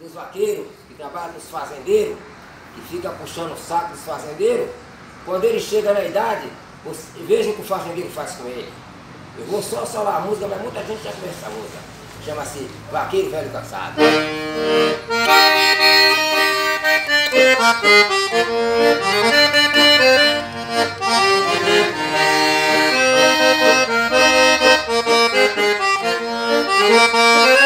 dos vaqueiros, que trabalham dos fazendeiros, que fica puxando o saco dos fazendeiros, quando ele chega na idade, vejam o que o fazendeiro faz com ele. Eu vou só solar a música, mas muita gente já conhece essa música. Chama-se Vaqueiro Velho Cansado. Tá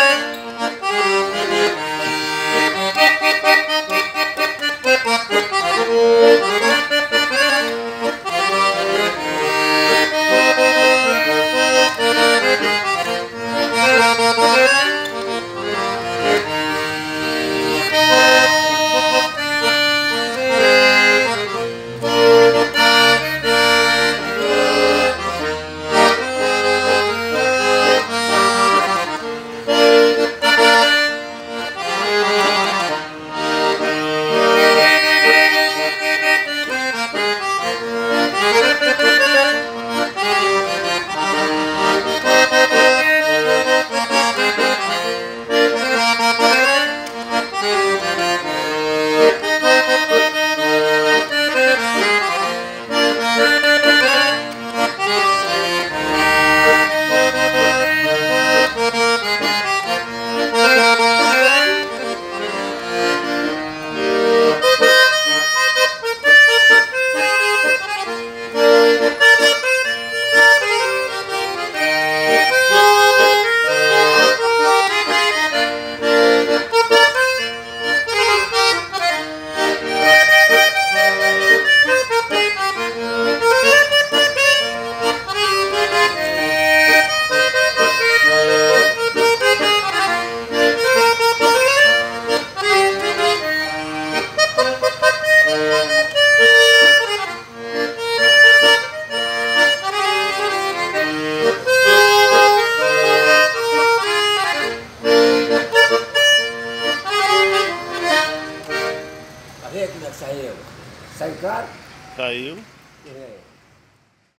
Thank you. Que saiu? Saiu caro? Saiu. É.